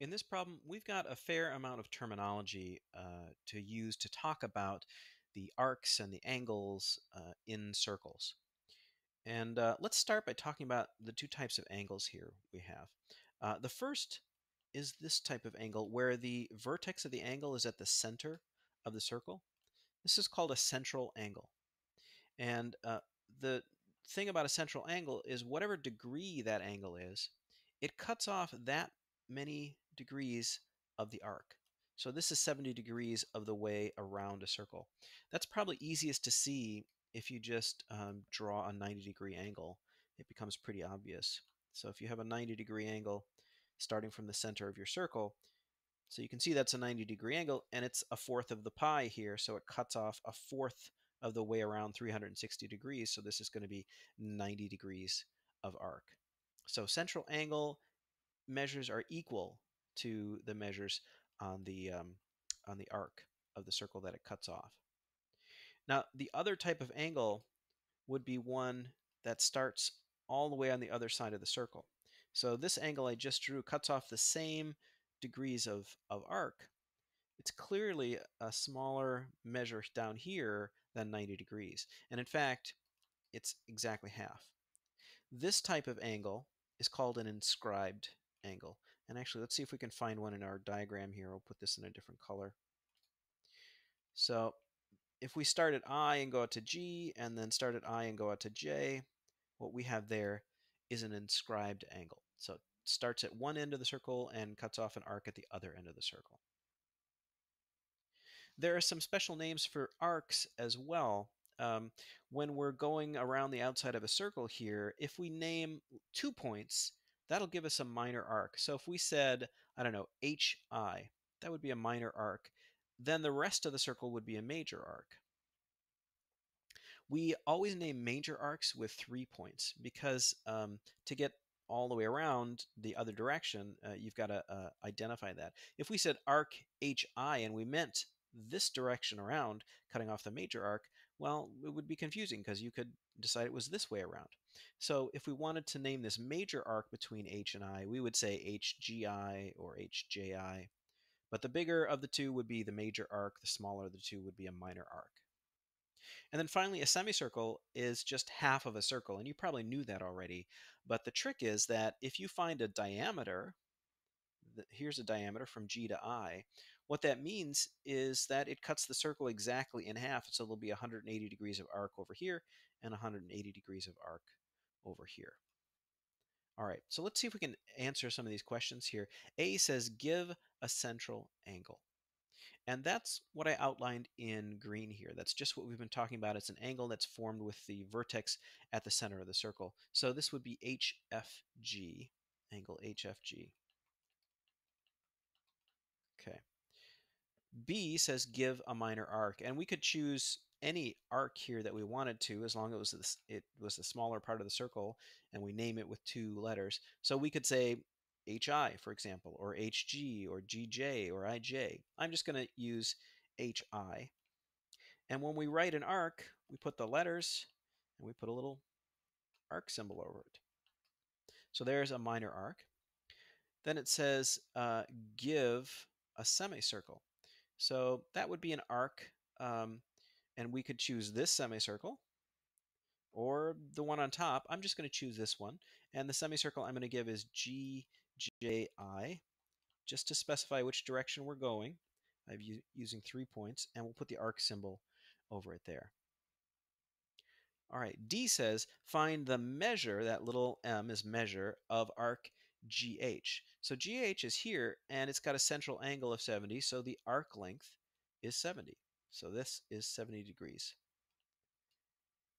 In this problem, we've got a fair amount of terminology uh, to use to talk about the arcs and the angles uh, in circles. And uh, let's start by talking about the two types of angles here we have. Uh, the first is this type of angle where the vertex of the angle is at the center of the circle. This is called a central angle. And uh, the thing about a central angle is whatever degree that angle is, it cuts off that many degrees of the arc. So this is 70 degrees of the way around a circle. That's probably easiest to see if you just um, draw a 90 degree angle. It becomes pretty obvious. So if you have a 90 degree angle starting from the center of your circle, so you can see that's a 90 degree angle and it's a fourth of the pie here. So it cuts off a fourth of the way around 360 degrees. So this is going to be 90 degrees of arc. So central angle measures are equal to the measures on the um, on the arc of the circle that it cuts off. Now, the other type of angle would be one that starts all the way on the other side of the circle. So this angle I just drew cuts off the same degrees of, of arc. It's clearly a smaller measure down here than 90 degrees. And in fact, it's exactly half. This type of angle is called an inscribed angle. And actually, let's see if we can find one in our diagram here. I'll put this in a different color. So if we start at I and go out to G, and then start at I and go out to J, what we have there is an inscribed angle. So it starts at one end of the circle and cuts off an arc at the other end of the circle. There are some special names for arcs as well. Um, when we're going around the outside of a circle here, if we name two points, that'll give us a minor arc. So if we said, I don't know, HI, that would be a minor arc. Then the rest of the circle would be a major arc. We always name major arcs with three points because um, to get all the way around the other direction, uh, you've got to uh, identify that. If we said arc HI and we meant this direction around, cutting off the major arc, well, it would be confusing because you could decide it was this way around. So if we wanted to name this major arc between H and I, we would say HGI or HJI. But the bigger of the two would be the major arc, the smaller of the two would be a minor arc. And then finally, a semicircle is just half of a circle, and you probably knew that already. But the trick is that if you find a diameter, here's a diameter from G to I, what that means is that it cuts the circle exactly in half. So there'll be 180 degrees of arc over here and 180 degrees of arc over here. All right, so let's see if we can answer some of these questions here. A says give a central angle. And that's what I outlined in green here. That's just what we've been talking about. It's an angle that's formed with the vertex at the center of the circle. So this would be HFG, angle HFG. B says give a minor arc, and we could choose any arc here that we wanted to, as long as it was, it was the smaller part of the circle, and we name it with two letters. So we could say HI, for example, or HG, or GJ, or IJ. I'm just going to use HI. And when we write an arc, we put the letters, and we put a little arc symbol over it. So there's a minor arc. Then it says uh, give a semicircle. So that would be an arc, um, and we could choose this semicircle or the one on top. I'm just going to choose this one, and the semicircle I'm going to give is GJI, just to specify which direction we're going. I'm using three points, and we'll put the arc symbol over it there. All right, D says find the measure, that little m is measure, of arc GH. So GH is here and it's got a central angle of 70, so the arc length is 70. So this is 70 degrees.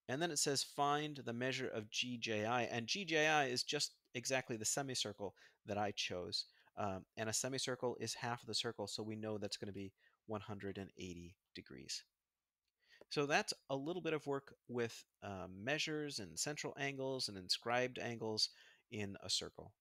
And then it says find the measure of GJI, and GJI is just exactly the semicircle that I chose. Um, and a semicircle is half of the circle, so we know that's going to be 180 degrees. So that's a little bit of work with uh, measures and central angles and inscribed angles in a circle.